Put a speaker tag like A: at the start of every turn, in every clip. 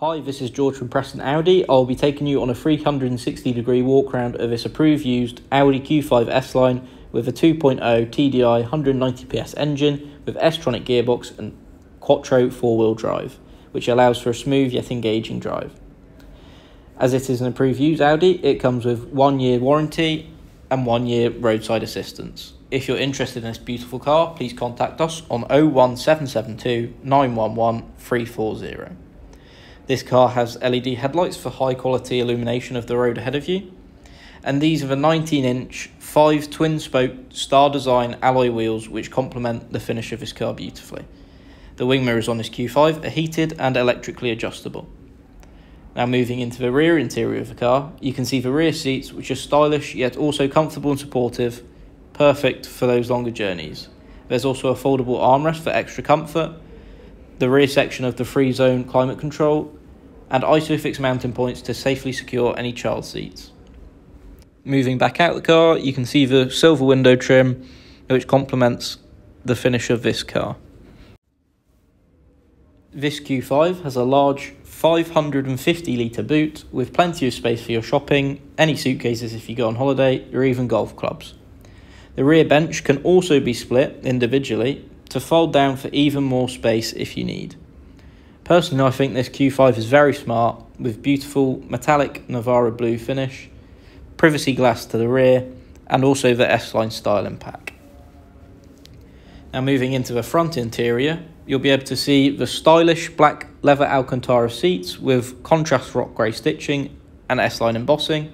A: Hi, this is George from Preston Audi. I'll be taking you on a 360 degree walk around of this approved used Audi Q5 S line with a 2.0 TDI 190 PS engine with S-tronic gearbox and Quattro four-wheel drive, which allows for a smooth yet engaging drive. As it is an approved used Audi, it comes with one year warranty and one year roadside assistance. If you're interested in this beautiful car, please contact us on 01772 911 340. This car has LED headlights for high quality illumination of the road ahead of you. And these are the 19 inch, 5 twin spoke star design alloy wheels which complement the finish of this car beautifully. The wing mirrors on this Q5 are heated and electrically adjustable. Now moving into the rear interior of the car, you can see the rear seats which are stylish yet also comfortable and supportive, perfect for those longer journeys. There's also a foldable armrest for extra comfort, the rear section of the free zone climate control, and ISOFIX mounting points to safely secure any child seats. Moving back out the car, you can see the silver window trim, which complements the finish of this car. This Q5 has a large 550 litre boot with plenty of space for your shopping, any suitcases if you go on holiday, or even golf clubs. The rear bench can also be split individually to fold down for even more space if you need. Personally, I think this Q5 is very smart with beautiful metallic Navarra blue finish, privacy glass to the rear, and also the S-Line styling pack. Now moving into the front interior, you'll be able to see the stylish black leather Alcantara seats with contrast rock grey stitching and S-Line embossing.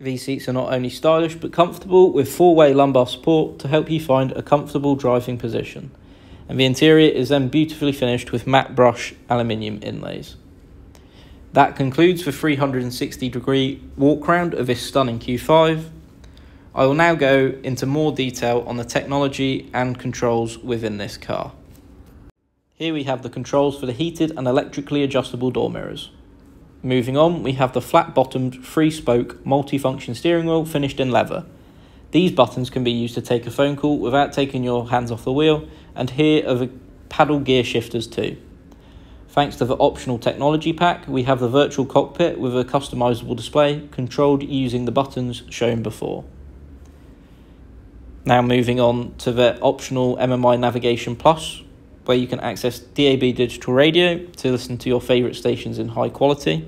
A: These seats are not only stylish but comfortable with four-way lumbar support to help you find a comfortable driving position and the interior is then beautifully finished with matte brush aluminium inlays. That concludes the 360 degree walk round of this stunning Q5. I will now go into more detail on the technology and controls within this car. Here we have the controls for the heated and electrically adjustable door mirrors. Moving on, we have the flat bottomed, free spoke, multi-function steering wheel finished in leather. These buttons can be used to take a phone call without taking your hands off the wheel, and here are the paddle gear shifters too. Thanks to the optional technology pack, we have the virtual cockpit with a customizable display controlled using the buttons shown before. Now moving on to the optional MMI Navigation Plus, where you can access DAB digital radio to listen to your favourite stations in high quality.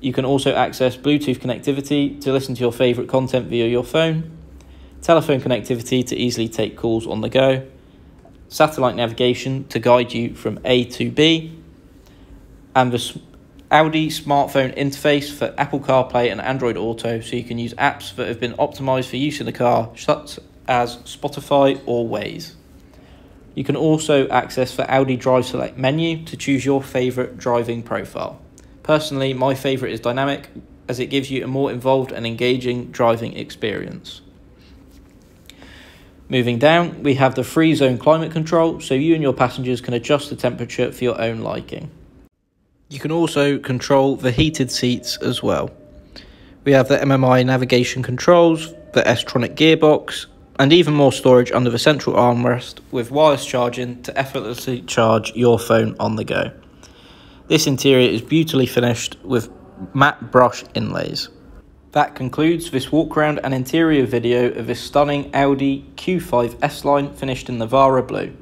A: You can also access Bluetooth connectivity to listen to your favourite content via your phone, telephone connectivity to easily take calls on the go, satellite navigation to guide you from A to B, and the Audi smartphone interface for Apple CarPlay and Android Auto so you can use apps that have been optimized for use in the car, such as Spotify or Waze. You can also access the Audi Drive Select menu to choose your favorite driving profile. Personally, my favourite is dynamic as it gives you a more involved and engaging driving experience. Moving down, we have the free zone climate control so you and your passengers can adjust the temperature for your own liking. You can also control the heated seats as well. We have the MMI navigation controls, the S-Tronic gearbox, and even more storage under the central armrest with wireless charging to effortlessly charge your phone on the go. This interior is beautifully finished with matte brush inlays. That concludes this walk around and interior video of this stunning Audi Q5 S-Line finished in Navarra blue.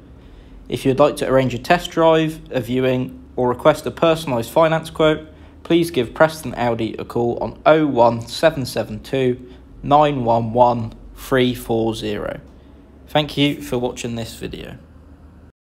A: If you'd like to arrange a test drive, a viewing or request a personalised finance quote, please give Preston Audi a call on 01772 911 340. Thank you for watching this video.